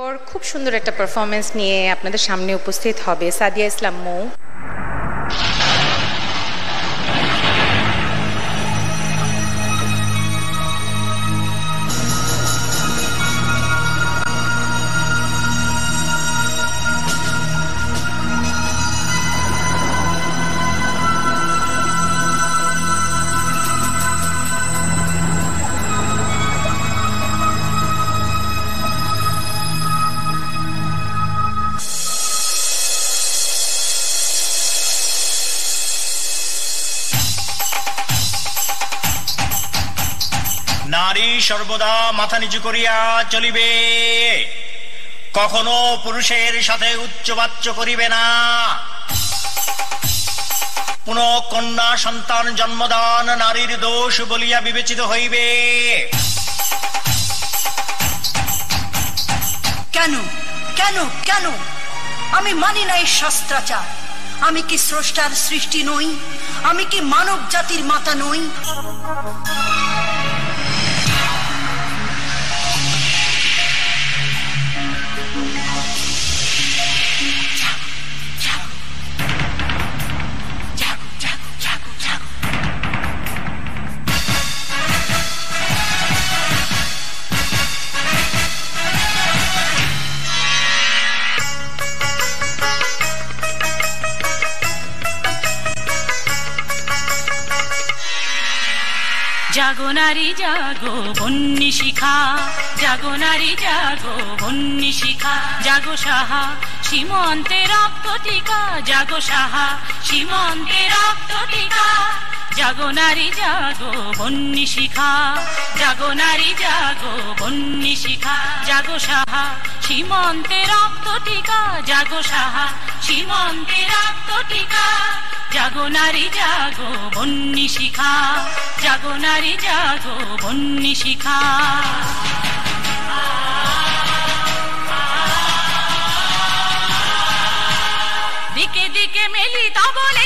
পর খুব সুন্দর একটা পারফরমেন্স নিয়ে আপনাদের সামনে উপস্থিত হবে সাদিয়া ইসলাম মৌ। নারী সর্বদা মাথা নিচু করিয়া চলিবে। কখনো পুরুষের সাথে উচ্চবাচ্য করিবে না। কোন কন্যা সন্তান জন্মদান নারীর দোষ বলিয়া বিবেচিত হইবে। কেন? কেন? কেন? আমি মানি না এই শাস্ত্রাচার। আমি কি স্রষ্টার সৃষ্টি নই? আমি কি মানব জাতির মাতা নই? জাগো নারী, জাগো বন্যি শিখা। জাগো নারী, জাগো বন্যি শিখা। জাগো সাহা, সীমন্তে রক্ত টিকা। জাগো সাহা, সীমন্তে রক্ত টিকা। জাগো নারী, জাগো বন্যি শিখা। জাগো নারী, জাগো বন্যি শিখা। জাগো সাহা, সীমন্তে রক্ত টিকা। জাগো সাহা, সীমন্তে রক্ত টিকা। জাগো নারী, জাগো বন্যী শিখা। জাগো নারী, জাগো বন্যী শিখা। দিকে দিকে মেলি তা বলে